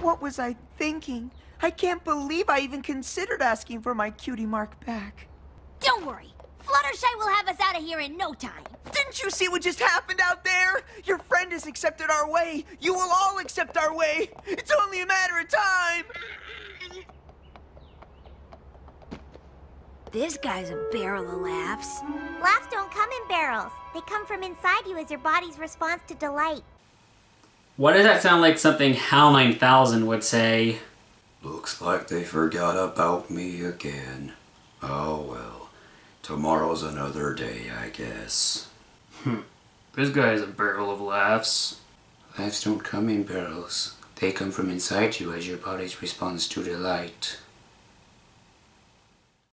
What was I thinking? I can't believe I even considered asking for my cutie mark back. Don't worry. Fluttershy will have us out of here in no time. Didn't you see what just happened out there? Your friend has accepted our way. You will all accept our way. It's only a matter of time. This guy's a barrel of laughs. Laughs don't come in barrels. They come from inside you as your body's response to delight. Why does that sound like something HAL 9000 would say? Looks like they forgot about me again. Oh well. Tomorrow's another day, I guess. Hmm. This guy guy's a barrel of laughs. Laughs don't come in barrels. They come from inside you as your body's response to delight.